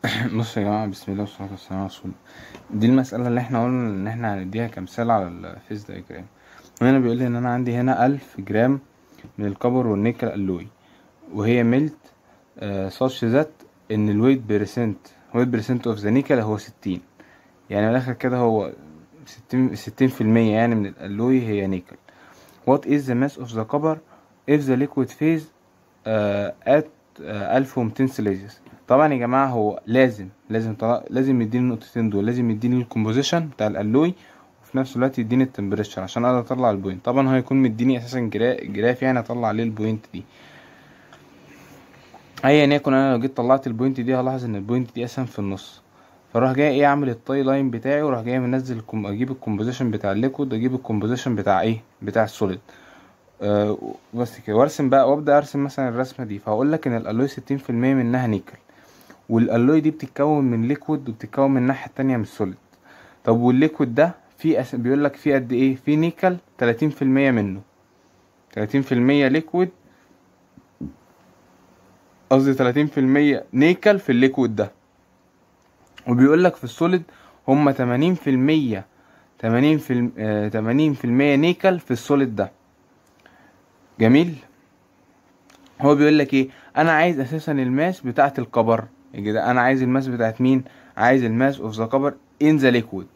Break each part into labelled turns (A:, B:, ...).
A: بصوا يا جماعة بسم الله والصلاة والسلام على رسول دي المسألة اللي إحنا قلنا إن إحنا هنديها كمثال على ال phase diagram وهنا بيقول لي إن أنا عندي هنا ألف جرام من ال copper وال nickel alloy وهي melt such that إن ال weight percent weight percent of the nickel هو ستين. يعني من الآخر كده هو ستين ستين في المية يعني من ال alloy هي nickel what is the mass of the copper if the liquid phase ألف ومتين سيليزيوس طبعا يا جماعة هو لازم لازم لازم يديني النقطتين دول لازم يديني ال composition بتاع ال alloy وفي نفس الوقت يديني ال temperature عشان أقدر أطلع ال point. طبعا هو هيكون مديني أساسا gra... graph يعني أطلع عليه ال point دي. ايا يكن أنا لو جيت طلعت ال point دي هلاحظ إن ال point دي أساسا في النص. فأروح جاي إيه أعمل ال tie line بتاعي وأروح جاي منزل ال com... أجيب ال composition بتاع ال liquid واجيب ال composition بتاع إيه بتاع ال solid. أه بس كده. وأرسم بقى وأبدأ أرسم مثلا الرسمة دي. فهقول لك إن ال alloy ستين في المية منها نيكل. وال alloy دي بتتكون من liquid وبتتكون من الناحية التانية من ال solid طب وال liquid ده في أس... بيقول لك في قد إيه؟ في نيكل تلاتين في المية منه. تلاتين في المية liquid قصدي تلاتين في المية نيكل في ال liquid ده. وبيقول لك في ال solid هما تمانين في المية تمانين في الم... آه... تمانين في المية نيكل في ال solid ده. جميل؟ هو بيقول لك إيه؟ أنا عايز أساسا ال mass بتاعة ال copper. كده أنا عايز ال mass بتاعت مين؟ عايز ال mass of the copper in the liquid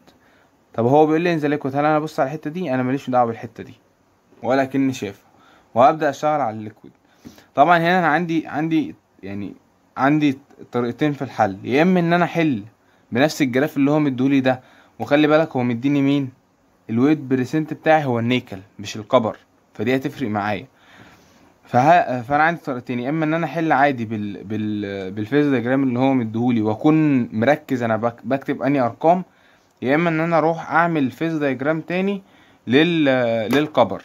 A: طب هو بيقول لي in the liquid هل أنا أبص على الحتة دي؟ أنا ماليش دعوة بالحتة دي ولا كني شايفها وهبدأ أشتغل على ال liquid طبعا هنا أنا عندي عندي يعني عندي طريقتين في الحل يا إما إن أنا أحل بنفس ال graph اللي هو مديهولي ده وخلي بالك هو مديني مين؟ ال weight percent بتاعي هو النيكل مش ال copper فدي هتفرق معايا. فها فأنا عندي طريقتين يا إما إن أنا أحل عادي بال بال بال phase diagram اللي هو مديهولي وأكون مركز أنا بك بكتب اني أرقام يا إما إن أنا أروح أعمل phase diagram تاني لل لل copper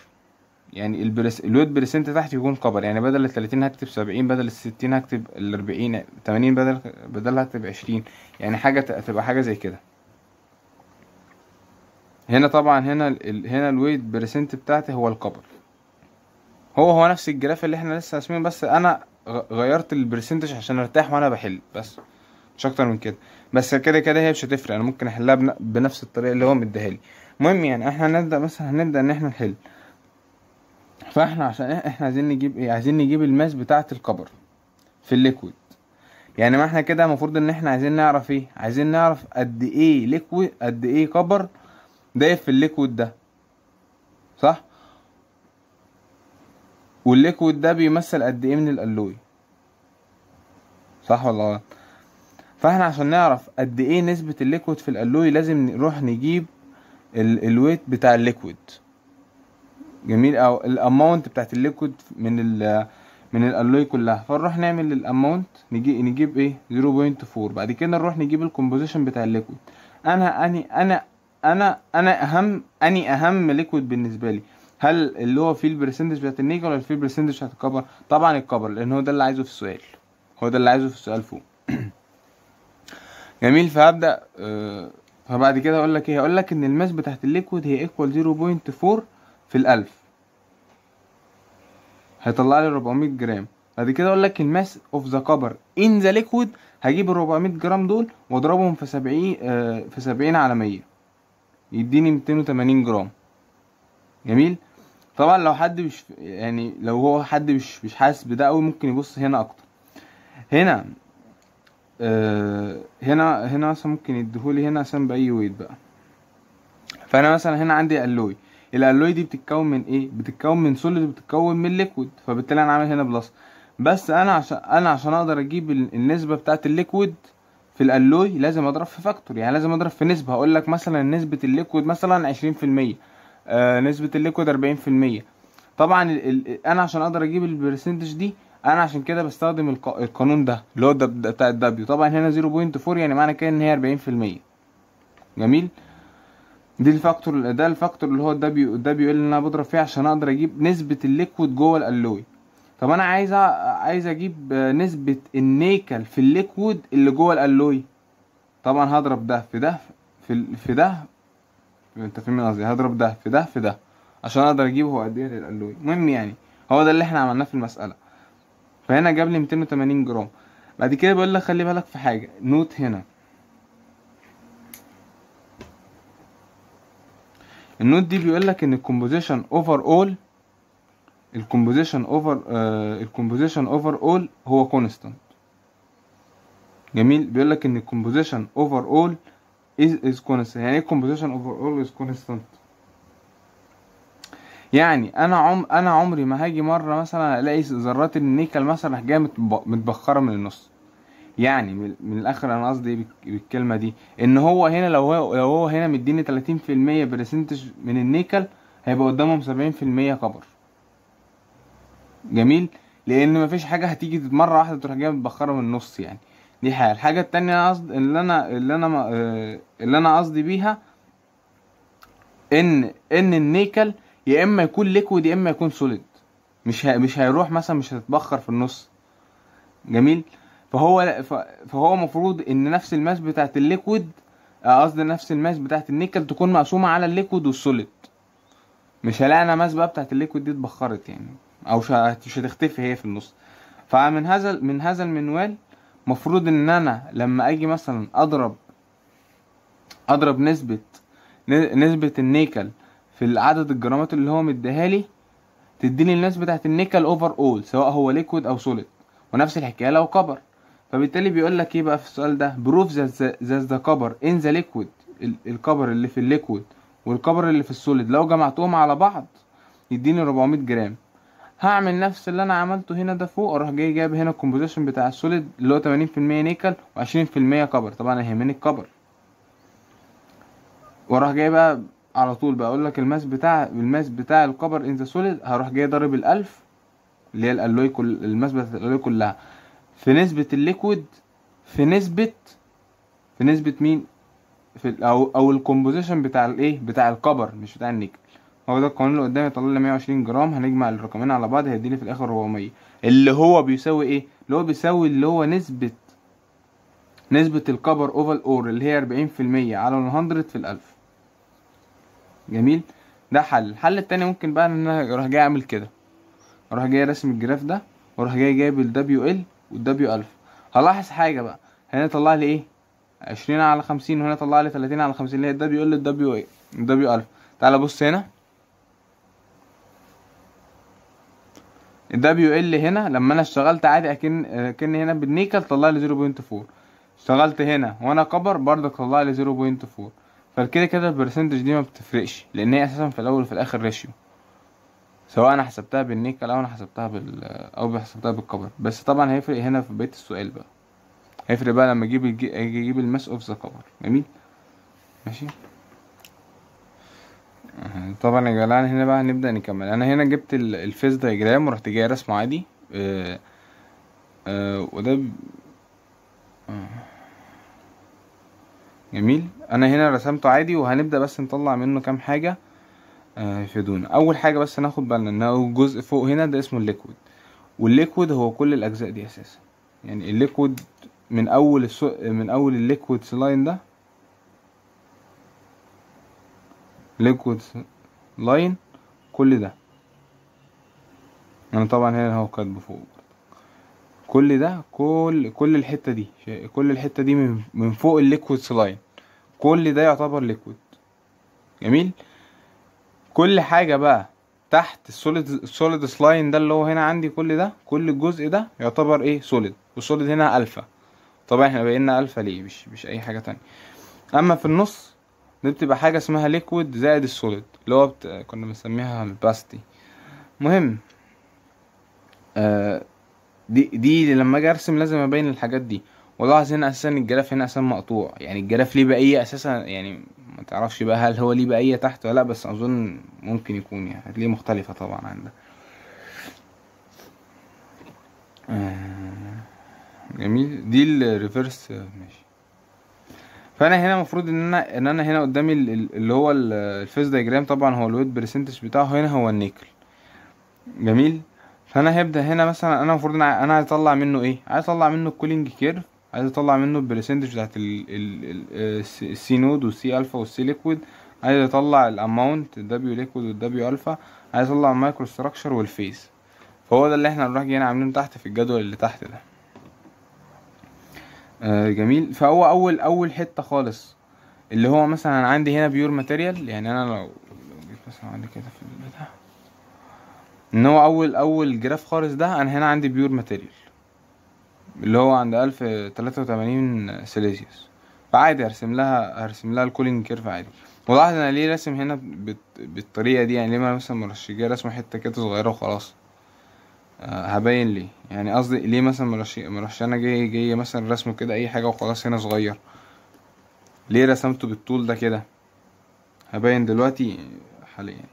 A: يعني ال perc... ال weight percent تحت يكون copper يعني بدل ال 30 هكتب 70 بدل ال 60 هكتب ال 40 80 بدل بدل هكتب 20 يعني حاجة تبقى حاجة زي كده. هنا طبعا هنا ال... هنا ال weight percent بتاعتي هو ال copper هو هو نفس ال graph اللي إحنا لسه راسمينه بس أنا غيرت ال percentage عشان ارتاح وأنا بحل بس مش أكتر من كده. بس كده كده هي مش هتفرق أنا ممكن أحلها بن... بنفس الطريقة اللي هو مديها لي المهم يعني إحنا هنبدأ مثلا هنبدأ إن إحنا نحل. فإحنا عشان إحنا عايزين نجيب إيه؟ عايزين نجيب ال mass بتاعة ال copper في ال liquid. يعني ما إحنا كده المفروض إن إحنا عايزين نعرف إيه؟ عايزين نعرف قد إيه liquid قد إيه copper دايب في ال liquid ده. وال liquid ده بيمثل قد إيه من ال alloy؟ صح ولا غلط؟ فإحنا عشان نعرف قد إيه نسبة ال liquid في ال alloy لازم نروح نجيب ال ال weight بتاع ال liquid. جميل؟ أو ال amount بتاعت ال liquid من ال من ال alloy كلها. فنروح نعمل ال amount نجي نجيب إيه؟ 0.4 بعد كده نروح نجيب ال composition بتاع ال liquid. أنا اني أنا أنا أنا اهم أني أهم liquid بالنسبة لي. هل اللي هو فيه ال percentage بتاعت النيكل ولا فيه ال percentage بتاعت ال copper؟ طبعا ال copper لأن هو ده اللي عايزه في السؤال. هو ده اللي عايزه في السؤال فوق. جميل فهبدأ آه فبعد كده أقول لك إيه؟ هقول لك إن ال mass بتاعت ال liquid هي equal 0.4 في الألف. هيطلع لي 400 جرام. بعد كده أقول لك ال mass of the copper in the liquid هجيب ال 400 جرام دول واضربهم في 70 آه في 70 على 100 يديني 280 جرام. جميل؟ طبعا لو حد مش يعني لو هو حد مش مش حاسس بده قوي ممكن يبص هنا أكتر. هنا آه هنا هنا مثلا ممكن يديهولي هنا عشان بأي weight بقى. فأنا مثلا هنا عندي alloy. ال alloy دي بتتكون من إيه؟ بتتكون من solid وبتتكون من liquid فبالتالي أنا عامل هنا plus بس أنا عشان أنا عشان أقدر أجيب النسبة بتاعه ال liquid في ال alloy لازم أضرب في factor يعني لازم أضرب في نسبة. هقول لك مثلا نسبة ال liquid مثلا 20% آه نسبة ال liquid أربعين في المية. طبعا ال ال أنا عشان أقدر أجيب ال percentage دي أنا عشان كده بستخدم الق القانون ده اللي هو بتاع ال W. طبعا هنا zero point four يعني معنى كده إن هي أربعين في المية. جميل؟ دي ال factor ده ال factor اللي هو ال W ال W اللي أنا بضرب فيه عشان أقدر أجيب نسبة ال liquid جوه ال alloy. طب أنا عايز عايز أجيب نسبة النيكل في ال liquid اللي جوه ال alloy. طبعا هضرب ده في ده في ده انت فاهم قصدي. هضرب ده في ده في ده. عشان أقدر اجيبه هو قد إيه لل alloy المهم يعني هو ده اللي إحنا عملناه في المسألة. فهنا جاب لي 280 جرام. بعد كده بيقول لك خلي بالك في حاجة. note هنا. ال note دي بيقول لك إن ال composition overall ال composition over ال composition overall هو constant جميل؟ بيقول لك إن ال composition overall is is constant يعني إيه overall is constant يعني أنا عم أنا عمري ما هاجي مرة مثلا ألاقي ذرات النيكل مثلا جاية متب- متبخرة من النص. يعني من, الآخر أنا قصدي إيه بالك- بالكلمة دي؟ إن هو هنا لو هو لو هو هنا مديني 30% percentage من النيكل هيبقى قدامهم 70% copper. جميل؟ لأن مفيش حاجة هتيجي مره واحدة تروح جاية متبخرة من النص يعني. دي حاجة الحاجة التانية قصد اللي أنا اللي أنا آه، اللي أنا قصدي بيها ان إن النيكل يا إما يكون liquid يا إما يكون solid مش. مش هيروح مثلا مش هتتبخر في النص جميل فهو. فهو المفروض إن نفس ال mass بتاعت ال liquid آه، قصدي نفس ال mass بتاعت النيكل تكون مقسومة على ال liquid وال solid مش هلاقي أنا mass بقى بتاعت ال liquid دي اتبخرت يعني أو. مش هتختفي هي في النص فمن هذا من هذا المنوال مفروض إن أنا لما أجي مثلا أضرب أضرب نسبة ن- نسبة النيكل في عدد الجرامات اللي هو مديها لي تديني النسبة بتاعت النيكل overall سواء هو liquid أو solid ونفس الحكاية لو copper فبالتالي بيقول لك إيه بقى في السؤال ده؟ prove that the copper in the liquid ال copper اللي في ال liquid وال copper اللي في ال solid لو جمعتهم على بعض يديني 400 جرام. هعمل نفس اللي أنا عملته هنا ده فوق أروح جاي جايب هنا ال composition بتاع ال solid اللي هو 80% نيكل و20% copper. طبعا هيهمني ال copper. وأروح جاي بقى على طول بقى أقول لك ال mass بتاع ال mass بتاع ال copper in the solid هروح جاي ضارب الالف اللي هي ال alloy كل ال mass بتاعت ال alloy كلها. في نسبة ال liquid في نسبة في نسبة مين؟ في أو أو ال composition بتاع الايه بتاع ال copper مش بتاع النيكل. هو ده القانون اللي قدامي طلع لي 120 جرام هنجمع الرقمين على بعض هيديني في الآخر 400 اللي هو بيساوي إيه؟ اللي هو بيساوي اللي هو نسبة نسبة ال copper overall اللي هي 40% على ال 100 في الألف. جميل؟ ده حل. الحل التاني ممكن بقى إن أنا أروح جاي أعمل كده. أروح جاي راسم ال graph ده وأروح جاي جايب ال WL وال W alpha هلاحظ حاجة بقى. هنا طلع لي إيه؟ 20 على 50 وهنا طلع لي 30 على 50 اللي هي ال WL وال WA ال W alpha تعالى بص هنا. ال WL هنا. لما أنا اشتغلت عادي اكن أكن هنا بالنيكل طلع لي 0.4 اشتغلت هنا وأنا copper برضك طلع لي 0.4 فكده كده ال percentage دي ما بتفرقش لأن هي أساسا في الأول وفي الآخر ratio سواء أنا حسبتها بالنيكل أو أنا حسبتها بال أو حسبتها بال copper. بس طبعا هيفرق هنا في بقية السؤال بقى. هيفرق بقى لما أجيب أجيب ال mass of the copper جميل؟ ماشي؟ طبعا يا جدعان هنا بقى هنبدأ نكمل. أنا هنا جبت ال- ال phase diagram ورحت جاي رسمه عادي. آه آه وده ب- آه. جميل. أنا هنا رسمته عادي وهنبدأ بس نطلع منه كام حاجة آه، يفيدونا. أول حاجة بس ناخد بالنا إن هو جزء فوق هنا ده اسمه ال liquid. وال liquid هو كل الأجزاء دي أساسا. يعني ال liquid من أول السو... من أول ال liquid line ده liquid line كل ده. أنا طبعا هنا هو كاتبه فوق. كل ده كل كل الحتة دي كل الحتة دي من من فوق ال liquid line كل ده يعتبر liquid جميل؟ كل حاجة بقى تحت ال solid ال solidus line ده اللي هو هنا عندي كل ده كل الجزء ده يعتبر إيه؟ solid وال solid هنا الفا طبعا إحنا بقينا الفا ليه؟ مش مش أي حاجة تانية. أما في النص دي بتبقى حاجة اسمها liquid زائد ال solid اللي هو بت... كنا بنسميها ال pasty مهم. آه دي دي لما أجي أرسم لازم أبين الحاجات دي. ولاحظ هنا أساسا ال graph هنا أساسا مقطوع. يعني ال graph ليه بقية أساسا؟ يعني ما تعرفش بقى هل هو ليه بقية تحت ولا لأ بس أظن ممكن يكون يعني. هتلاقيه مختلفة طبعا عن ده. آه، جميل. دي ال reverse ماشي. فأنا هنا المفروض إن أنا إن أنا هنا قدامي ال- ال- اللي هو ال- ال phase diagram طبعا هو ال weight percentage بتاعه هنا هو النيكل. جميل؟ فأنا هبدأ هنا مثلا أنا المفروض أنا عايز أطلع منه إيه؟ عايز أطلع منه ال cooling curve عايز أطلع منه ال percentage بتاعت ال- ال- ال- ال C node وال C alpha وال C liquid عايز أطلع ال amount ال W liquid وال W alpha عايز أطلع ال microstructure وال phase فهو ده اللي إحنا هنروح جايين عاملينه تحت في الجدول اللي تحت ده. آه جميل. فهو أول أول حتة خالص. اللي هو مثلا عندي هنا pure material يعني أنا لو جيت مثلا عندي كده في البتاع. إن هو أول أول graph خالص ده أنا هنا عندي pure material اللي هو عند ألف تلاتة وتمانين سيليزيوس فعادي هرسم لها هرسم لها ال cooling curve عادي. ولاحظ أنا ليه راسم هنا. بالطريقة دي؟ يعني ليه مثلا مرش جاي رسمه حتة كده صغيرة وخلاص. هبين ليه. يعني قصدي ليه مثلا مرش مرش أنا جاي جاي مثلا رسمه كده أي حاجة وخلاص هنا صغير. ليه رسمته بالطول ده كده؟ هبين دلوقتي حاليا.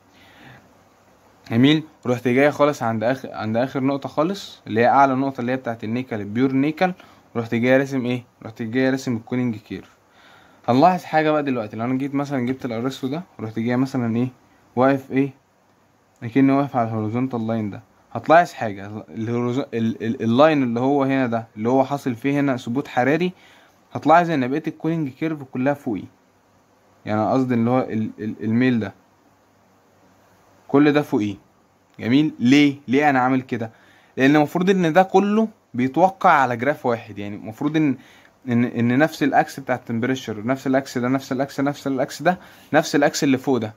A: جميل. رحت جاي خالص عند اخر عند آخر نقطة خالص اللي هي أعلى نقطة اللي هي بتاعت النيكل ال pure nickel. رحت جاي راسم إيه؟ رحت جاي راسم ال cooling curve هنلاحظ حاجة بقى دلوقتي. لو أنا جيت مثلا جبت الاريسطو ده ورحت جاي مثلا إيه؟ واقف إيه؟ أكني واقف على ال horizontal line ده. هتلاحظ حاجة. ال line اللي هو هنا ده اللي هو حاصل فيه هنا ثبوت حراري هتلاحظ إن بقيه ال cooling curve كلها فوقيه يعني قصدي اللي هو ال- ال- الميل ده. كل ده فوقيه جميل؟ ليه؟ ليه أنا عامل كده؟ لأن المفروض إن ده كله بيتوقع على graph واحد. يعني المفروض ان ان إن نفس الاكس بتاع التمبريتشر نفس الاكس ده نفس الاكس نفس الاكس ده نفس الاكس اللي فوق ده.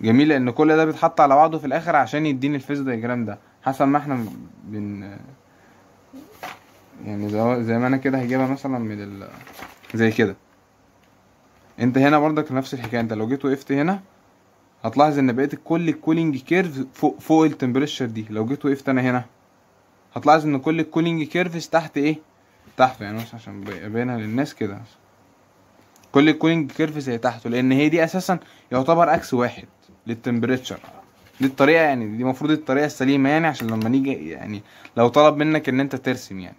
A: جميل لأن كل ده بيتحط على بعضه في الآخر عشان يديني ال phase diagram ده. حسب ما إحنا بن يعني زي ما أنا كده هجيبها مثلا من ال زي كده. انت هنا برضك نفس الحكاية انت لو جيت وقفت هنا هتلاحظ ان بقيت كل ال cooling curve فوق فوق ال temperature دي. لو جيت وقفت أنا هنا هتلاحظ ان كل ال cooling curves تحت إيه؟ تحته يعني بس عشان ابينها للناس كده. كل ال cooling curves هي تحته لأن هي دي أساسا يعتبر X واحد. لل temperature. دي الطريقة يعني دي المفروض الطريقة السليمة يعني عشان لما نيجي يعني لو طلب منك إن أنت ترسم يعني.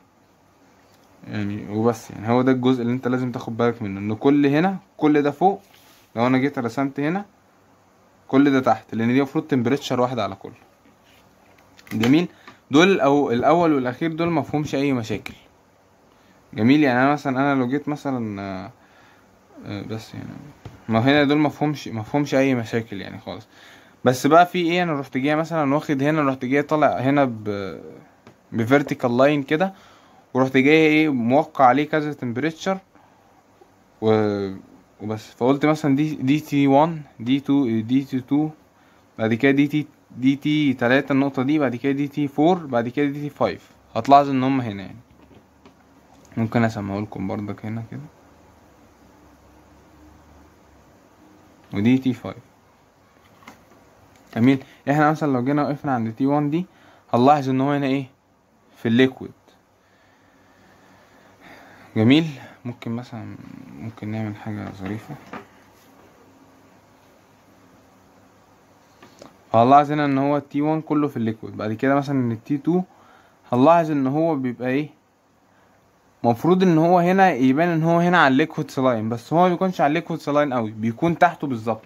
A: يعني وبس يعني هو ده الجزء اللي أنت لازم تاخد بالك منه إن كل هنا كل ده فوق لو أنا جيت رسمت هنا كل ده تحت لأن دي المفروض temperature واحد على كل جميل؟ دول أو الأول والأخير دول مفهومش أي مشاكل. جميل؟ يعني أنا مثلا أنا لو جيت مثلا آه، آه، بس يعني. ما هنا دول مفهومش مفهومش أي مشاكل يعني خالص. بس بقى في إيه أنا رحت جاي مثلا واخد هنا رحت جاي طالع هنا ب ب vertical line كده ورحت جاي إيه موقع عليه كذا temperature و... وبس. فقلت مثلا دي دي T 1 دي 2 دي T 2 بعد كده دي T دي T 3 النقطة دي بعد كده دي T 4 بعد كده دي T 5 هتلاحظ إن هم هنا يعني. ممكن اسميه لكم برضك هنا كده. ودي T 5 جميل. إحنا مثلا لو جينا وقفنا عند T 1 دي هنلاحظ إن هو هنا إيه؟ في ال liquid. جميل. ممكن مثلا ممكن نعمل حاجة ظريفة. هنلاحظ هنا إن هو ال T 1 كله في ال liquid. بعد كده مثلا إن ال T 2 هنلاحظ إن هو بيبقى إيه؟ مفروض إن هو هنا يبان إن هو هنا على ال liquidus line بس هو ما بيكونش على ال liquidus line قوي بيكون تحته بالظبط.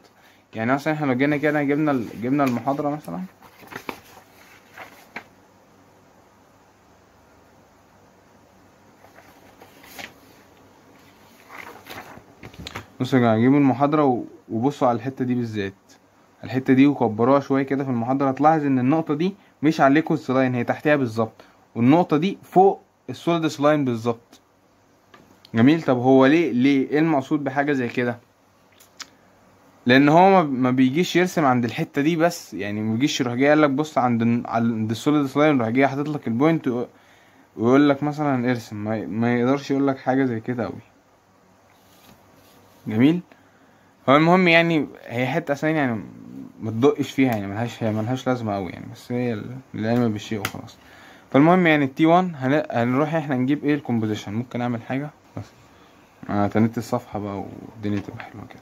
A: يعني مثلا إحنا لو جينا كده جبنا جبنا المحاضرة مثلا. بصوا يا جماعة جيبوا المحاضرة و- وبصوا على الحتة دي بالذات. الحتة دي وكبروها شوية كده في المحاضرة هتلاحظ إن النقطة دي مش على ال liquidus line هي تحتها بالظبط. والنقطة دي فوق ال solidus line بالظبط. جميل. طب هو ليه ليه؟ إيه المقصود بحاجة زي كده؟ لأن هو ما- بيجيش يرسم عند الحتة دي بس. يعني ما بيجيش يروح جاي قال لك بص عند عند ال solidus line يروح جاي حاطط لك ال point ويقول لك مثلا ارسم. ما, يقدرش يقول لك حاجة زي كده قوي جميل. هو المهم يعني هي حتة أساسا يعني ما تدقش فيها يعني ملهاش ملهاش لازمة أوي يعني. بس هي ال- العلم بالشيء وخلاص. فالمهم يعني ال T 1 هن... هنروح إحنا نجيب إيه ال composition؟ ممكن أعمل حاجة؟ بس أنا تنيت الصفحة بقى والدنيا تبقى حلوة كده.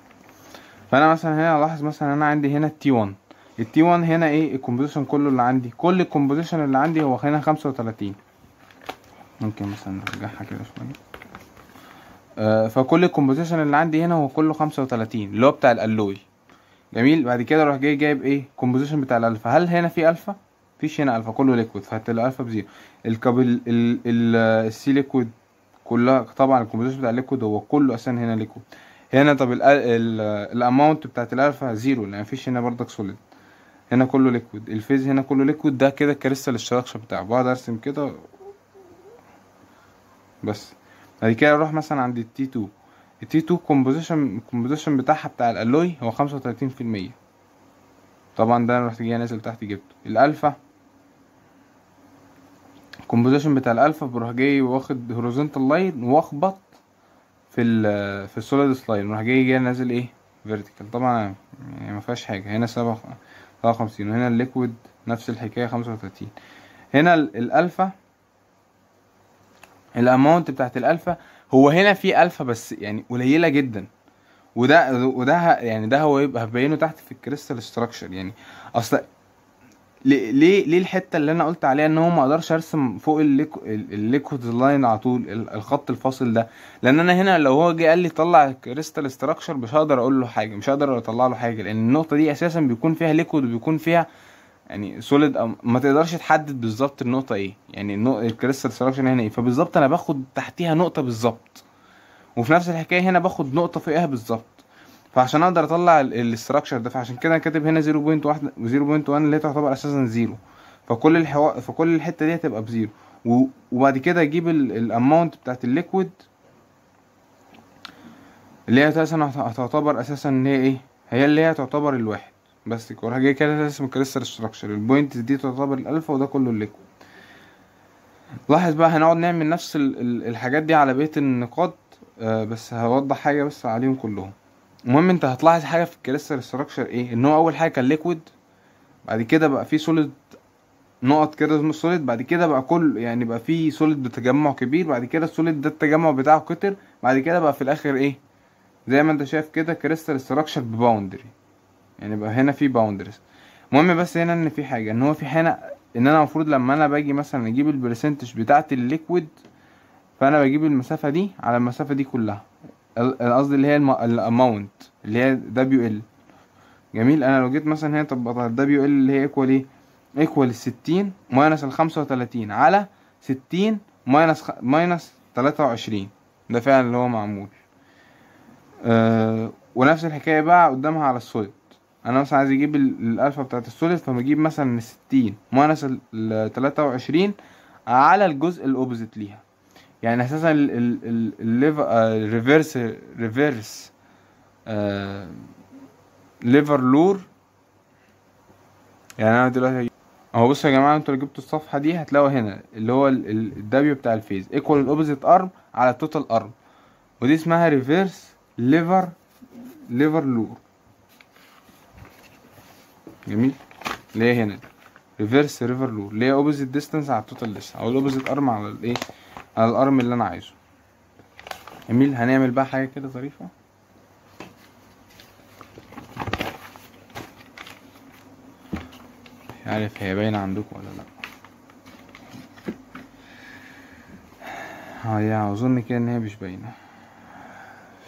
A: فأنا مثلا هنا ألاحظ مثلا أنا عندي هنا ال T 1 ال T 1 هنا إيه؟ ال composition كله اللي عندي. كل ال composition اللي عندي هو هنا 35 ممكن مثلا نرجعها كده شوية. آه، فكل ال composition اللي عندي هنا هو كله 35 اللي هو بتاع ال alloy. جميل؟ بعد كده أروح جاي جايب إيه؟ ال composition بتاع الألفا. هل هنا في ألفا؟ مفيش هنا ألفا كله liquid فهتلاقي الألفا بزيرو. الكابل ال ال ال C liquid كلها طبعا ال composition بتاع ال liquid هو كله أساسا هنا liquid. هنا طب ال amount بتاعت الألفا زيرو لأن مفيش هنا برضك solid. هنا كله liquid. ال phase هنا كله liquid ده كده ال crystal structure بتاعه. بقعد أرسم كده بس. بعد كده أروح مثلا عند ال T 2 ال T 2 composition ال composition بتاعها بتاع ال alloy هو خمسة وتلاتين في المية. طبعا ده أنا رحت جاي نازل تحت جبته. الألفا ال composition بتاع الألفا بروح جاي واخد horizontal line واخبط في ال في ال solidus line وراح جاي جاي نازل إيه؟ vertical طبعا يعني ما فيهاش حاجة. هنا سبعة وخمسين وهنا ال liquid نفس الحكاية خمسة وتلاتين. هنا ال- الألفا ال amount بتاعت الألفا هو هنا في ألفا بس يعني قليلة جدا. وده وده يعني ده هو هبينه تحت في ال crystal structure يعني أصل ليه ليه الحتة اللي أنا قلت عليها إن هو ما أقدرش أرسم فوق ال liqu- ال liquid line على طول ال- الخط الفاصل ده؟ لأن أنا هنا لو هو جه قال لي طلع crystal structure مش هقدر أقول له حاجة مش هقدر أطلع له حاجة لأن النقطة دي أساسا بيكون فيها liquid وبيكون فيها يعني solid ما تقدرش تحدد بالظبط النقطة إيه. يعني ال crystal structure هنا إيه. فبالظبط أنا باخد تحتيها نقطة بالظبط. وفي نفس الحكاية هنا باخد نقطة فوقها بالظبط. فعشان أقدر أطلع ال structure ده فعشان كده أنا كاتب هنا 0.1 0.1 اللي هي تعتبر أساسا زيرو. فكل الحوا... فكل الحتة دي هتبقى بزيرو. وبعد كده أجيب ال amount بتاعت ال liquid اللي هي أساسا هت- هتعتبر أساسا إن هي إيه؟ هي اللي هي تعتبر الواحد. بس كده جاي كده اسمه crystal structure ال point دي تعتبر الألفا وده كله ال liquid. لاحظ بقى هنقعد نعمل نفس ال- ال- الحاجات دي على بقية النقاط آه بس هوضح حاجة بس عليهم كلهم. المهم انت هتلاحظ حاجة في ال crystal structure إيه؟ ان هو أول حاجة كان liquid بعد كده بقى فيه solid نقط كده اسمه solid بعد كده بقى كل يعني بقى فيه solid بتجمع كبير بعد كده ال solid ده التجمع بتاعه كتر بعد كده بقى في الآخر إيه؟ زي ما انت شايف كده crystal structure ب boundary. يعني بقى هنا في boundaries المهم بس هنا ان في حاجة ان هو في هنا ان أنا المفروض لما أنا باجي مثلا أجيب ال percentage بتاعة ال liquid فأنا بجيب المسافة دي على المسافة دي كلها. قصدي اللي هي ال amount اللي هي WL جميل. أنا لو جيت مثلا هنا طبقت ال WL اللي هي equal إيه؟ equal الستين minus الخمسة وتلاتين على ستين minus خ... minus تلاتة وعشرين. ده فعلا اللي هو معمول. أه ونفس الحكاية بقى قدامها على ال solid أنا مثلا عايز أجيب ال- الألفا بتاعت ال solid فبجيب مثلا الستين minus التلاتة وعشرين على الجزء ال opposite ليها. يعني أساسا ال reverse reverse lever rule يعني أنا دلوقتي اهو بصوا يا جماعة أنتوا لو جبتوا الصفحة دي هتلاقوا هنا اللي هو ال W بتاع ال phase. equal ال opposite arm على ال total arm ودي اسمها reverse lever lever rule جميل؟ اللي هي هنا. reverse lever rule اللي هي opposite distance على ال total distance أو ال opposite arm على الايه على ال arm اللي أنا عايزه. جميل هنعمل بقى حاجة كده ظريفة؟ مش عارف هي باينة عندكم ولا لأ. هي أظن كده إن هي مش باينة.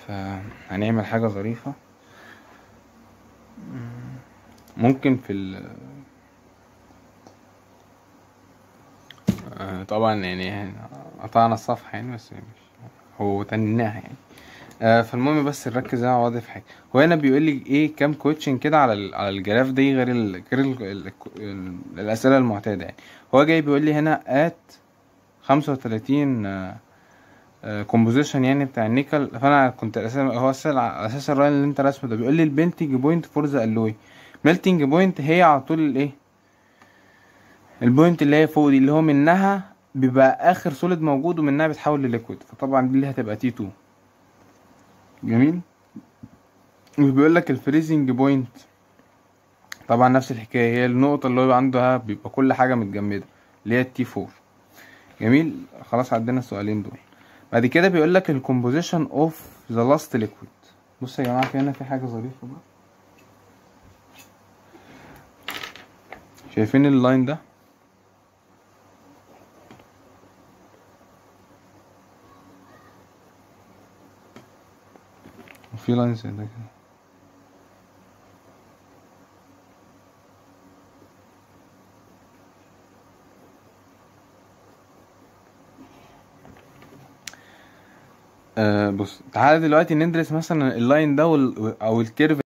A: فهنعمل حاجة ظريفة. ممكن في ال آه، طبعا يعني قطعنا الصفحة يعني بس مش هو تنيناها يعني. آه فالمهم بس نركز هنا واضح في حاجة. هو هنا بيقول لي إيه كام question كده على على ال graph دي غير ال غير ال ال ال الأسئلة المعتادة يعني. هو جاي بيقول لي هنا at خمسة وتلاتين composition يعني بتاع النيكل فأنا كنت أساسا هو أساس الرأي اللي أنت راسمه ده. بيقول لي ال melting point for the alloy. melting point هي على طول الايه ال point اللي هي فوق دي اللي هو منها بيبقى آخر solid موجود ومنها بتحول لل liquid فطبعا دي اللي هتبقى T 2 جميل؟ وبيقول لك ال freezing point طبعا نفس الحكاية. هي النقطة اللي هو عندها بيبقى كل حاجة متجمدة اللي هي ال T 4 جميل؟ خلاص عدينا السؤالين دول. بعد كده بيقول لك ال composition of the last liquid بصوا يا جماعة في هنا في حاجة ظريفة بقى. شايفين ال line ده؟ وفي line زي ده كده آه بص تعالى دلوقتي ندرس مثلا ال line ده. أو ال curve